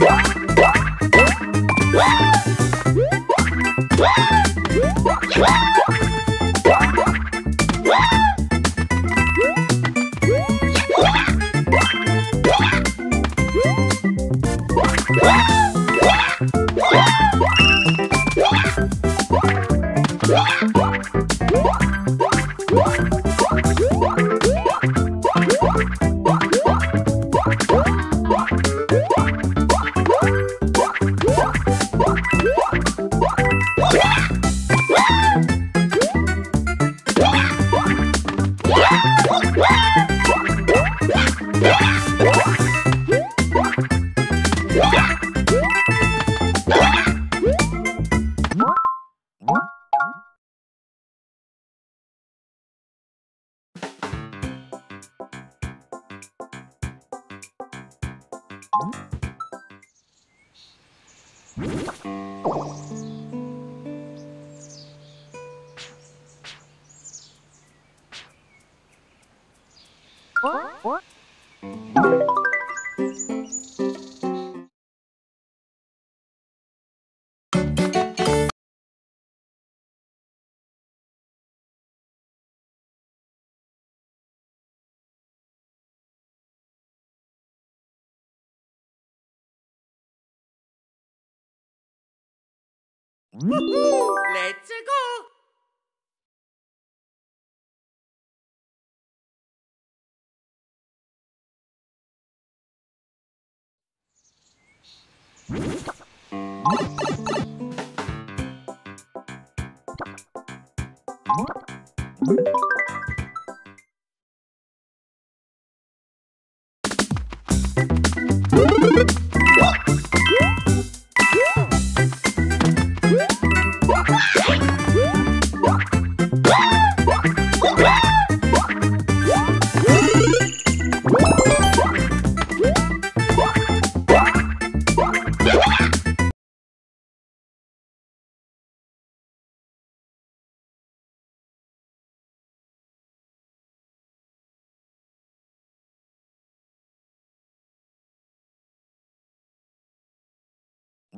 Woo! What? What? Let's go!